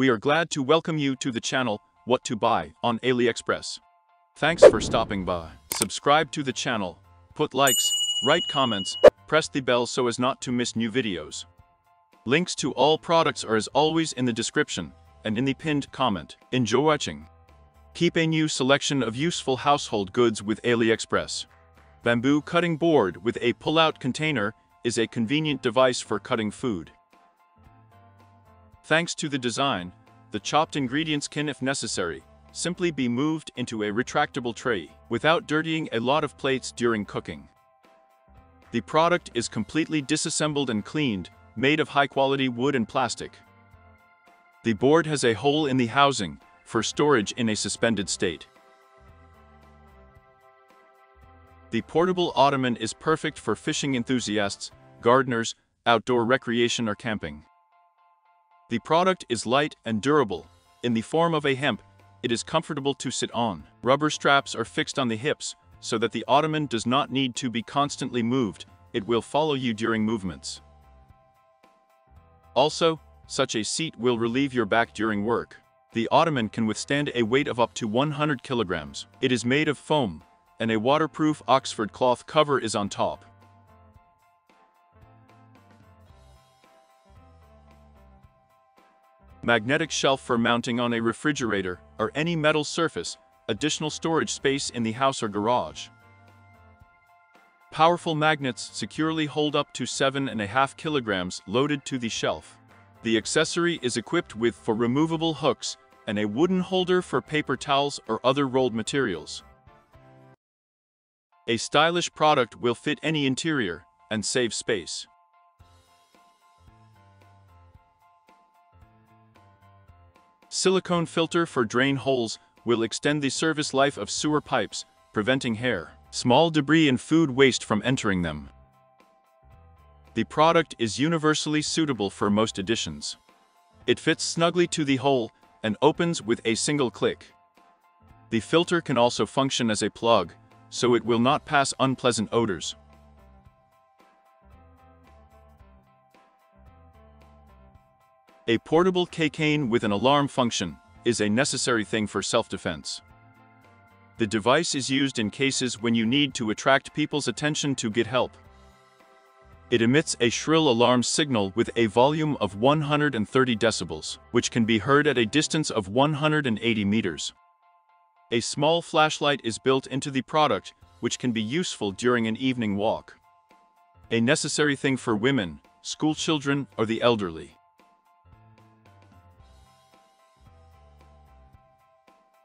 We are glad to welcome you to the channel What to Buy on AliExpress. Thanks for stopping by. Subscribe to the channel, put likes, write comments, press the bell so as not to miss new videos. Links to all products are as always in the description and in the pinned comment. Enjoy watching. Keep a new selection of useful household goods with AliExpress. Bamboo cutting board with a pull-out container is a convenient device for cutting food. Thanks to the design, the chopped ingredients can, if necessary, simply be moved into a retractable tray without dirtying a lot of plates during cooking. The product is completely disassembled and cleaned, made of high-quality wood and plastic. The board has a hole in the housing for storage in a suspended state. The portable ottoman is perfect for fishing enthusiasts, gardeners, outdoor recreation or camping. The product is light and durable. In the form of a hemp, it is comfortable to sit on. Rubber straps are fixed on the hips, so that the ottoman does not need to be constantly moved, it will follow you during movements. Also, such a seat will relieve your back during work. The ottoman can withstand a weight of up to 100 kilograms. It is made of foam, and a waterproof Oxford cloth cover is on top. Magnetic shelf for mounting on a refrigerator or any metal surface, additional storage space in the house or garage. Powerful magnets securely hold up to 7.5 kilograms loaded to the shelf. The accessory is equipped with for removable hooks and a wooden holder for paper towels or other rolled materials. A stylish product will fit any interior and save space. Silicone filter for drain holes will extend the service life of sewer pipes, preventing hair, small debris and food waste from entering them. The product is universally suitable for most editions. It fits snugly to the hole and opens with a single click. The filter can also function as a plug, so it will not pass unpleasant odors. A portable keychain with an alarm function is a necessary thing for self-defense. The device is used in cases when you need to attract people's attention to get help. It emits a shrill alarm signal with a volume of 130 decibels, which can be heard at a distance of 180 meters. A small flashlight is built into the product, which can be useful during an evening walk. A necessary thing for women, school children, or the elderly.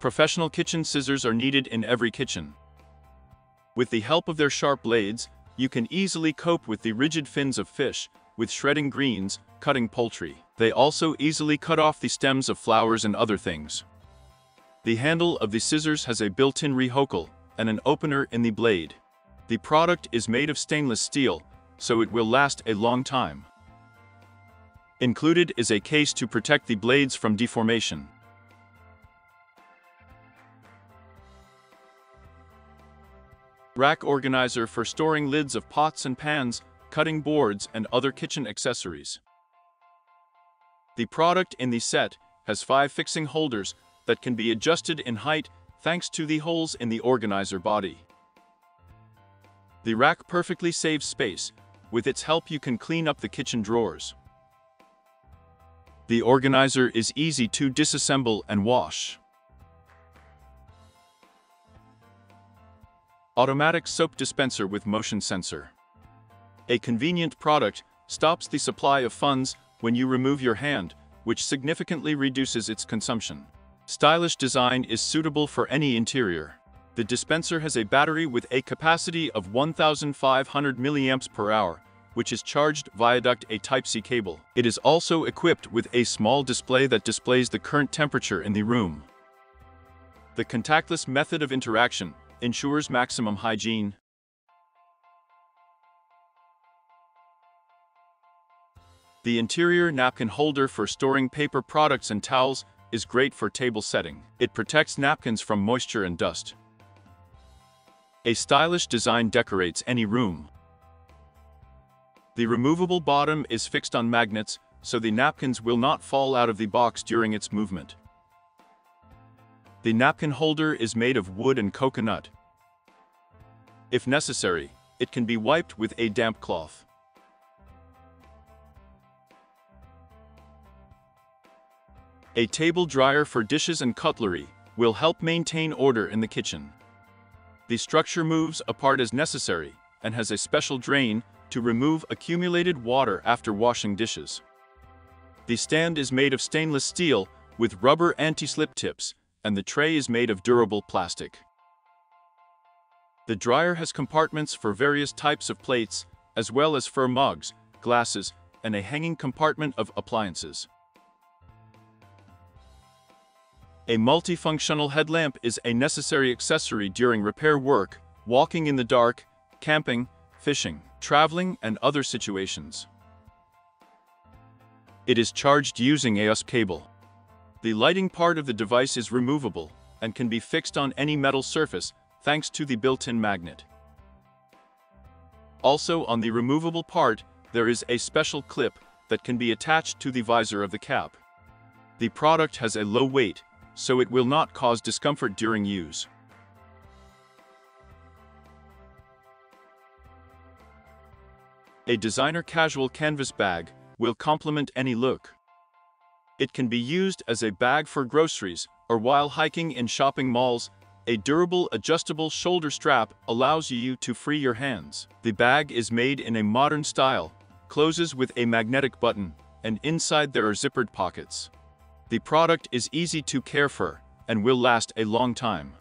Professional kitchen scissors are needed in every kitchen. With the help of their sharp blades, you can easily cope with the rigid fins of fish, with shredding greens, cutting poultry. They also easily cut off the stems of flowers and other things. The handle of the scissors has a built-in rehookle and an opener in the blade. The product is made of stainless steel, so it will last a long time. Included is a case to protect the blades from deformation. Rack organizer for storing lids of pots and pans, cutting boards, and other kitchen accessories. The product in the set has five fixing holders that can be adjusted in height thanks to the holes in the organizer body. The rack perfectly saves space. With its help you can clean up the kitchen drawers. The organizer is easy to disassemble and wash. Automatic soap dispenser with motion sensor. A convenient product stops the supply of funds when you remove your hand, which significantly reduces its consumption. Stylish design is suitable for any interior. The dispenser has a battery with a capacity of 1,500 mAh per hour, which is charged via duct a Type-C cable. It is also equipped with a small display that displays the current temperature in the room. The contactless method of interaction ensures maximum hygiene. The interior napkin holder for storing paper products and towels is great for table setting. It protects napkins from moisture and dust. A stylish design decorates any room. The removable bottom is fixed on magnets, so the napkins will not fall out of the box during its movement. The napkin holder is made of wood and coconut. If necessary, it can be wiped with a damp cloth. A table dryer for dishes and cutlery will help maintain order in the kitchen. The structure moves apart as necessary and has a special drain to remove accumulated water after washing dishes. The stand is made of stainless steel with rubber anti-slip tips and the tray is made of durable plastic. The dryer has compartments for various types of plates, as well as for mugs, glasses, and a hanging compartment of appliances. A multifunctional headlamp is a necessary accessory during repair work, walking in the dark, camping, fishing, traveling, and other situations. It is charged using a USB cable. The lighting part of the device is removable and can be fixed on any metal surface thanks to the built-in magnet. Also on the removable part, there is a special clip that can be attached to the visor of the cap. The product has a low weight so it will not cause discomfort during use. A designer casual canvas bag will complement any look. It can be used as a bag for groceries or while hiking in shopping malls, a durable adjustable shoulder strap allows you to free your hands. The bag is made in a modern style, closes with a magnetic button, and inside there are zippered pockets. The product is easy to care for and will last a long time.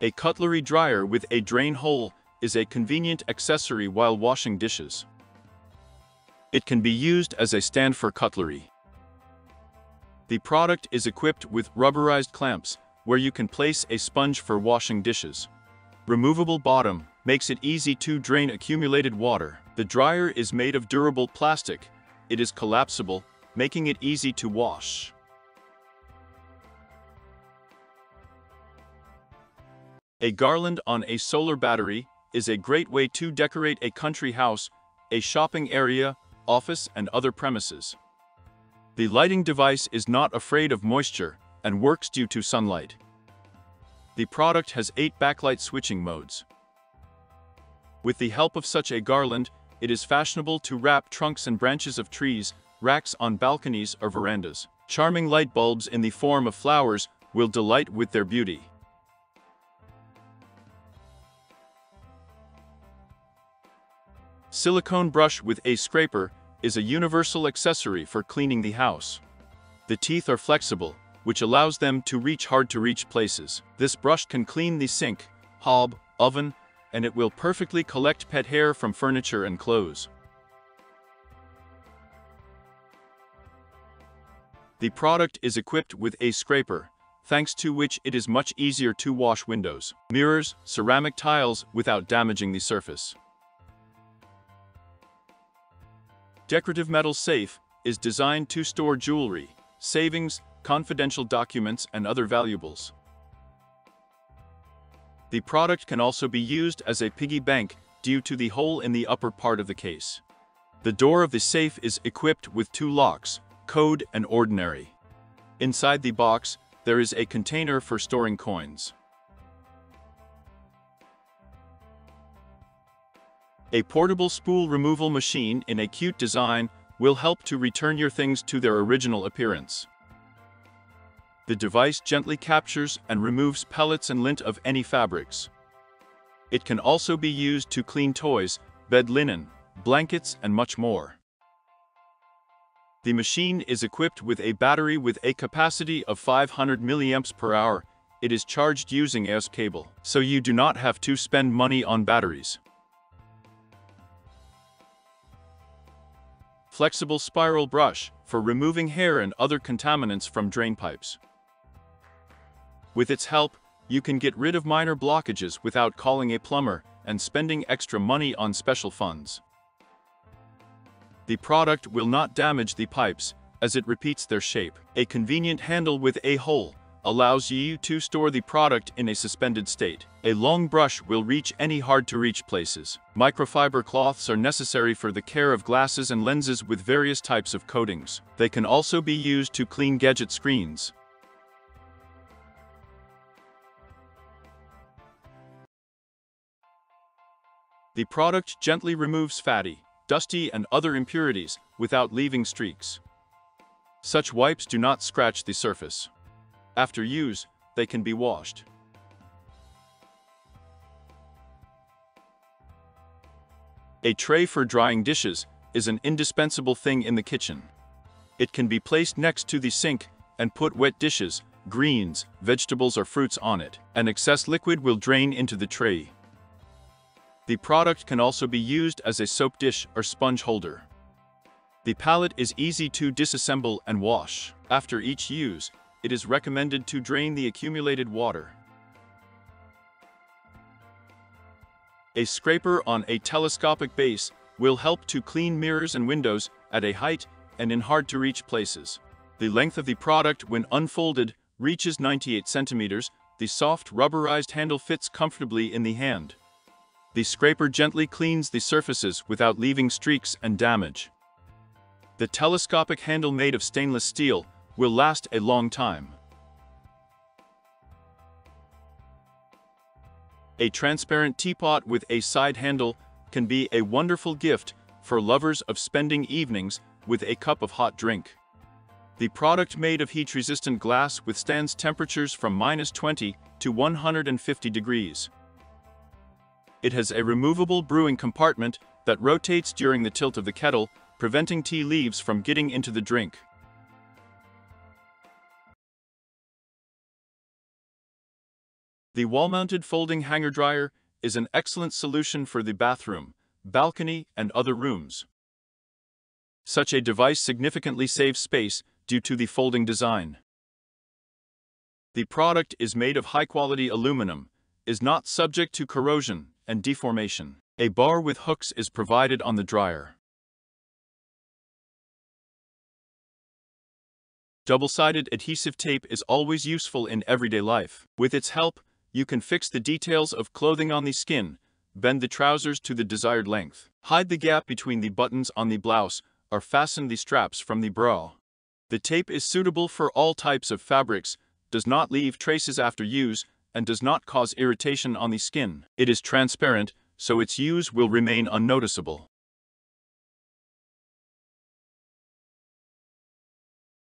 A cutlery dryer with a drain hole is a convenient accessory while washing dishes. It can be used as a stand for cutlery. The product is equipped with rubberized clamps, where you can place a sponge for washing dishes. Removable bottom makes it easy to drain accumulated water. The dryer is made of durable plastic it is collapsible, making it easy to wash. A garland on a solar battery is a great way to decorate a country house, a shopping area, office, and other premises. The lighting device is not afraid of moisture and works due to sunlight. The product has eight backlight switching modes. With the help of such a garland, it is fashionable to wrap trunks and branches of trees, racks on balconies or verandas. Charming light bulbs in the form of flowers will delight with their beauty. Silicone brush with a scraper is a universal accessory for cleaning the house. The teeth are flexible, which allows them to reach hard-to-reach places. This brush can clean the sink, hob, oven, and it will perfectly collect pet hair from furniture and clothes. The product is equipped with a scraper, thanks to which it is much easier to wash windows, mirrors, ceramic tiles without damaging the surface. Decorative metal safe is designed to store jewelry, savings, confidential documents, and other valuables. The product can also be used as a piggy bank due to the hole in the upper part of the case. The door of the safe is equipped with two locks, code and ordinary. Inside the box, there is a container for storing coins. A portable spool removal machine in a cute design will help to return your things to their original appearance. The device gently captures and removes pellets and lint of any fabrics. It can also be used to clean toys, bed linen, blankets, and much more. The machine is equipped with a battery with a capacity of 500 mAh per hour. It is charged using a cable, so you do not have to spend money on batteries. Flexible spiral brush for removing hair and other contaminants from drain pipes. With its help, you can get rid of minor blockages without calling a plumber and spending extra money on special funds. The product will not damage the pipes as it repeats their shape. A convenient handle with a hole allows you to store the product in a suspended state. A long brush will reach any hard-to-reach places. Microfiber cloths are necessary for the care of glasses and lenses with various types of coatings. They can also be used to clean gadget screens. The product gently removes fatty, dusty and other impurities without leaving streaks. Such wipes do not scratch the surface. After use, they can be washed. A tray for drying dishes is an indispensable thing in the kitchen. It can be placed next to the sink and put wet dishes, greens, vegetables or fruits on it. An excess liquid will drain into the tray. The product can also be used as a soap dish or sponge holder. The pallet is easy to disassemble and wash. After each use, it is recommended to drain the accumulated water. A scraper on a telescopic base will help to clean mirrors and windows at a height and in hard-to-reach places. The length of the product when unfolded reaches 98 centimeters, the soft rubberized handle fits comfortably in the hand. The scraper gently cleans the surfaces without leaving streaks and damage. The telescopic handle made of stainless steel will last a long time. A transparent teapot with a side handle can be a wonderful gift for lovers of spending evenings with a cup of hot drink. The product made of heat-resistant glass withstands temperatures from minus 20 to 150 degrees. It has a removable brewing compartment that rotates during the tilt of the kettle, preventing tea leaves from getting into the drink. The wall-mounted folding hanger dryer is an excellent solution for the bathroom, balcony, and other rooms. Such a device significantly saves space due to the folding design. The product is made of high-quality aluminum, is not subject to corrosion and deformation. A bar with hooks is provided on the dryer. Double-sided adhesive tape is always useful in everyday life. With its help, you can fix the details of clothing on the skin, bend the trousers to the desired length, hide the gap between the buttons on the blouse, or fasten the straps from the bra. The tape is suitable for all types of fabrics, does not leave traces after use, and does not cause irritation on the skin. It is transparent, so its use will remain unnoticeable.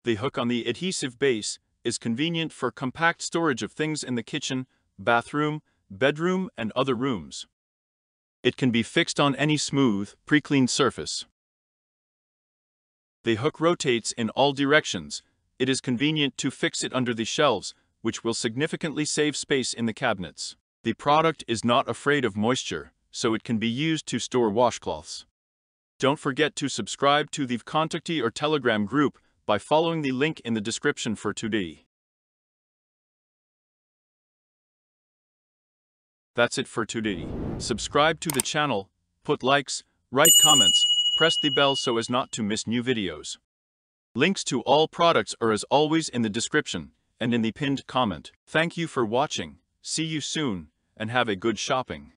The hook on the adhesive base is convenient for compact storage of things in the kitchen, bathroom, bedroom, and other rooms. It can be fixed on any smooth, pre-cleaned surface. The hook rotates in all directions. It is convenient to fix it under the shelves, which will significantly save space in the cabinets. The product is not afraid of moisture, so it can be used to store washcloths. Don't forget to subscribe to the Contactee or Telegram group by following the link in the description for today. That's it for today. Subscribe to the channel, put likes, write comments, press the bell so as not to miss new videos. Links to all products are as always in the description and in the pinned comment. Thank you for watching, see you soon, and have a good shopping.